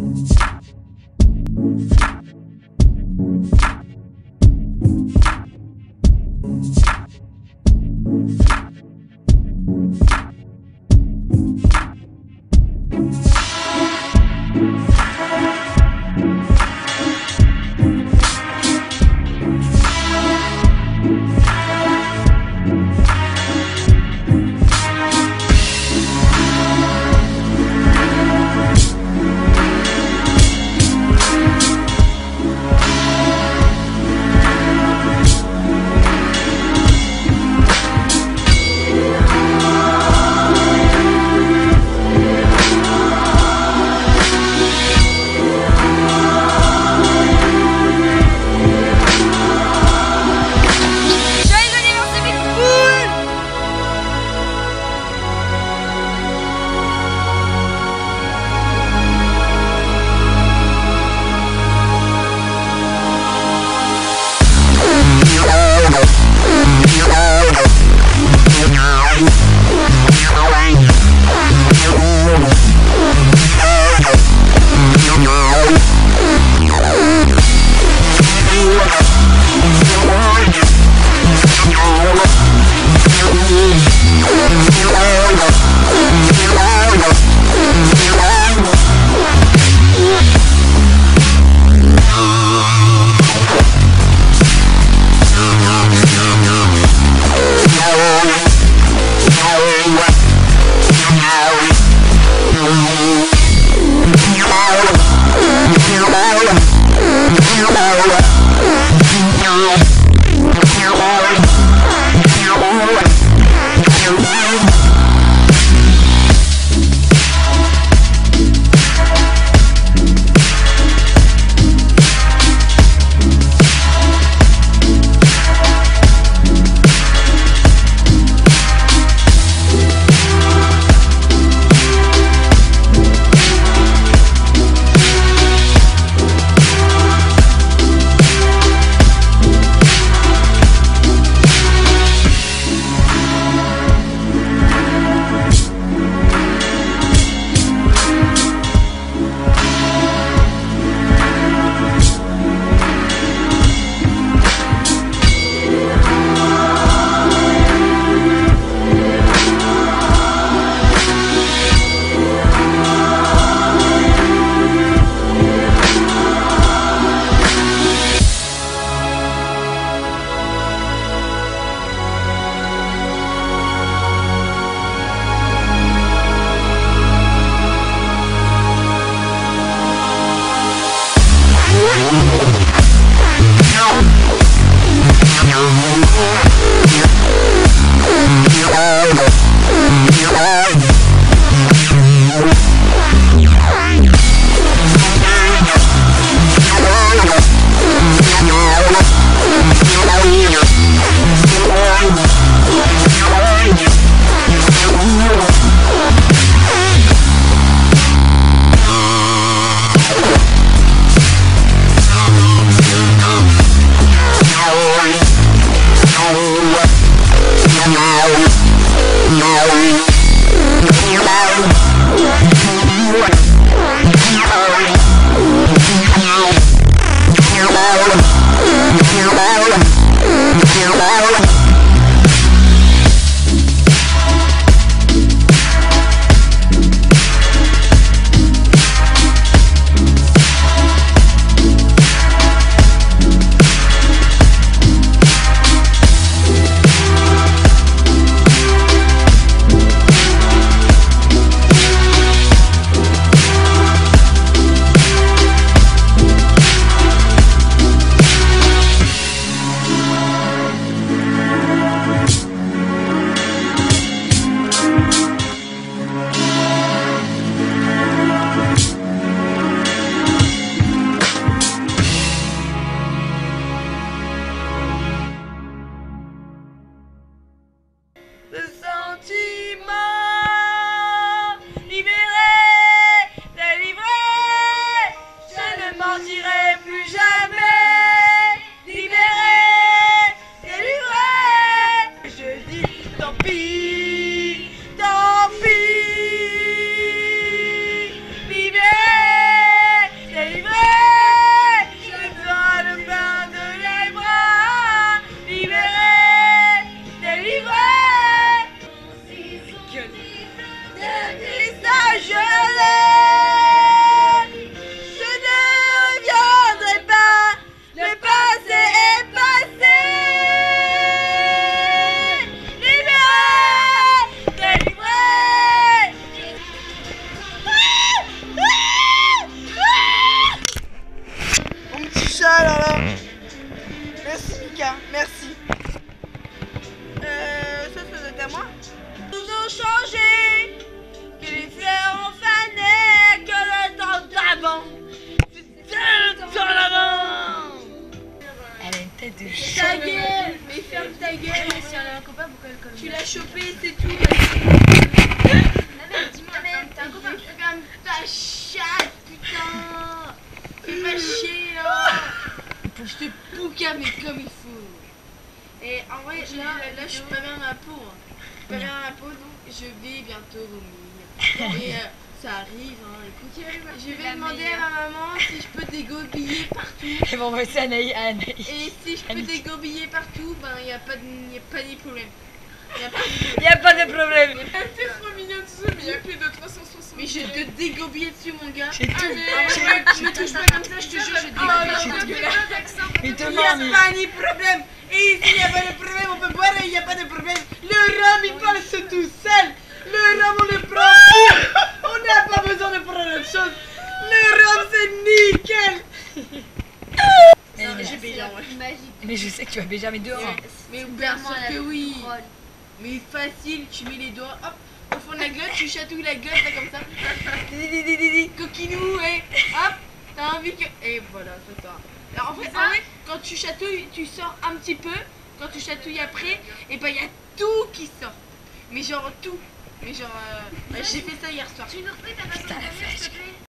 you people. de Ta gueule Mais ferme ta gueule Mais si elle a un copain, pourquoi elle colle Tu l'as chopé, c'est tout. Ah, dis-moi, ah, t'as un copain ta chatte, putain. Fais pas chier, hein. là Je te hein, comme il faut. Et en vrai, là, la là je suis pas bien dans ma peau. hein. Je suis pas bien dans ma peau, donc je vais bientôt vomir. Et euh, ça arrive, hein, écoute. Je vais la demander à ma maman si je peux dégobiller partout. Anaïs. à Anaïs. Et si je peux dégobiller partout, ben il n'y a pas de, y a pas de problème. Y a pas de Y a pas de problème. T'es trop mignon dessus, mais il y a plus de 360. Mais je vais te dégobiller dessus, mon gars. C'est tout. Ah, je me touche pas comme ça, je te jure, je dégobille. non, Il te Il n'y ment, a mais- pas de problème. Et s'il n'y a pas de problème, on peut boire et il n'y a pas de problème. Le rhum, il parle c'est tout seul. Le rhum, on le prend. On n'a pas besoin de prendre autre chose. Le rhum, c'est nickel. Mais, Non, mais- j'ai payé, ouais. Magique. mais je sais que tu vas déjà mais dehors. Mais bien sûr que oui. Mais facile, tu mets les doigts, hop, au fond de la gueule, tu chatouilles la gueule, là, comme ça. Coquinou, et hop, t'as envie que. Et voilà, c'est ça. Alors, en fait, en vrai, quand tu chatouilles, tu sors un petit peu. Quand tu chatouilles après, et ben il y a tout qui sort. Mais genre tout. Mais genre, euh, j'ai fait ça hier soir. Tu nous refais ta façon de s'il te plaît